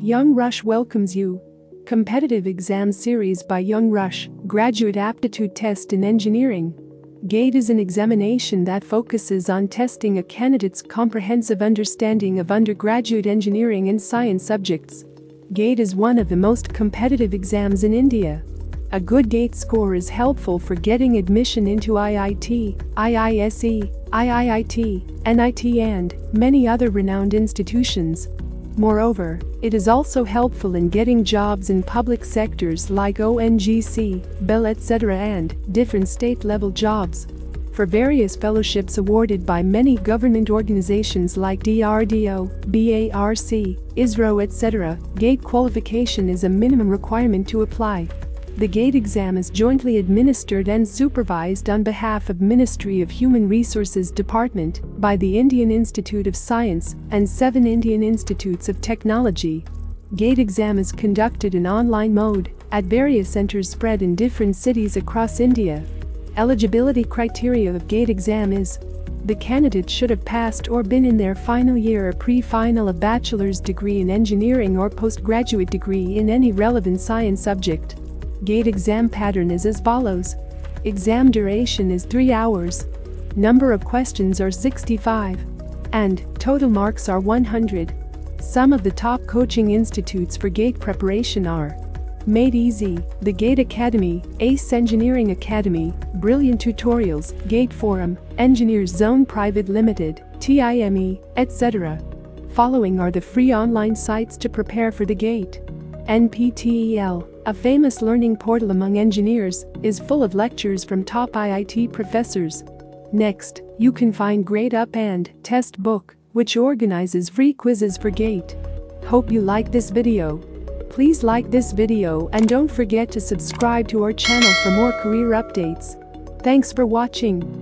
Young Rush welcomes you. Competitive exam series by Young Rush, Graduate Aptitude Test in Engineering. GATE is an examination that focuses on testing a candidate's comprehensive understanding of undergraduate engineering and science subjects. GATE is one of the most competitive exams in India. A good GATE score is helpful for getting admission into IIT, IISc, IIIT, NIT, and many other renowned institutions. Moreover, it is also helpful in getting jobs in public sectors like ONGC, BEL etc. and different state-level jobs. For various fellowships awarded by many government organizations like DRDO, BARC, ISRO etc., GATE qualification is a minimum requirement to apply. The GATE exam is jointly administered and supervised on behalf of Ministry of Human Resources Department by the Indian Institute of Science and seven Indian Institutes of Technology. GATE exam is conducted in online mode at various centers spread in different cities across India. Eligibility criteria of GATE exam is the candidate should have passed or been in their final year or pre-final a bachelor's degree in engineering or postgraduate degree in any relevant science subject. GATE exam pattern is as follows. Exam duration is 3 hours. Number of questions are 65. And total marks are 100. Some of the top coaching institutes for GATE preparation are Made Easy, the GATE Academy, ACE Engineering Academy, Brilliant Tutorials, GATE Forum, Engineers Zone Private Limited, TIME, etc. Following are the free online sites to prepare for the GATE. NPTEL, a famous learning portal among engineers, is full of lectures from top IIT professors. Next, you can find Gradeup and Testbook, which organizes free quizzes for GATE. Hope you like this video. Please like this video and don't forget to subscribe to our channel for more career updates. Thanks for watching.